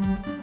Mm-hmm.